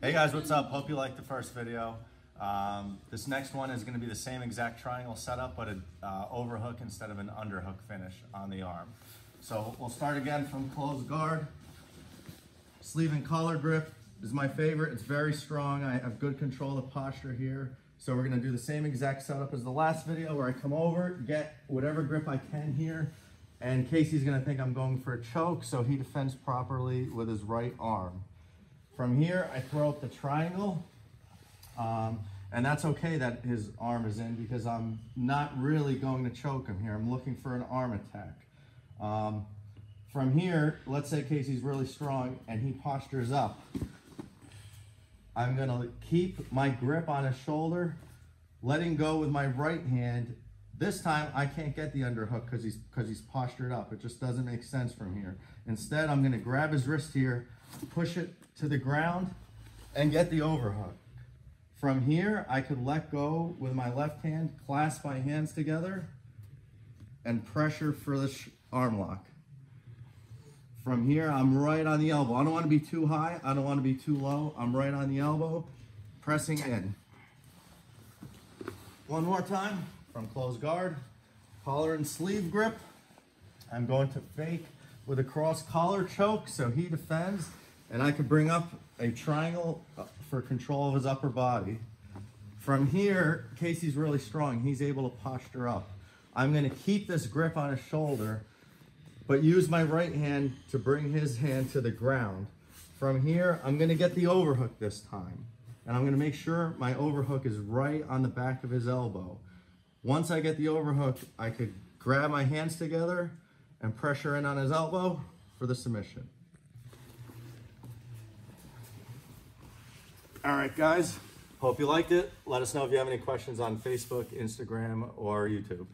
guys, what's up? Hope you liked the first video. Um, this next one is gonna be the same exact triangle setup, but an uh, overhook instead of an underhook finish on the arm. So we'll start again from closed guard. Sleeve and collar grip is my favorite. It's very strong. I have good control of posture here. So we're gonna do the same exact setup as the last video where I come over, get whatever grip I can here, and Casey's gonna think I'm going for a choke, so he defends properly with his right arm. From here, I throw up the triangle, um, and that's okay that his arm is in because I'm not really going to choke him here. I'm looking for an arm attack. Um, from here, let's say Casey's really strong and he postures up. I'm gonna keep my grip on his shoulder, letting go with my right hand. This time I can't get the underhook because he's because he's postured up. It just doesn't make sense from here. Instead, I'm gonna grab his wrist here, push it to the ground, and get the overhook. From here, I could let go with my left hand, clasp my hands together, and pressure for the arm lock. From here, I'm right on the elbow. I don't want to be too high. I don't want to be too low. I'm right on the elbow, pressing in. One more time from closed guard, collar and sleeve grip. I'm going to fake with a cross collar choke so he defends and I can bring up a triangle uh, for control of his upper body. From here, Casey's really strong. He's able to posture up. I'm gonna keep this grip on his shoulder, but use my right hand to bring his hand to the ground. From here, I'm gonna get the overhook this time. And I'm gonna make sure my overhook is right on the back of his elbow. Once I get the overhook, I could grab my hands together and pressure in on his elbow for the submission. All right, guys. Hope you liked it. Let us know if you have any questions on Facebook, Instagram, or YouTube.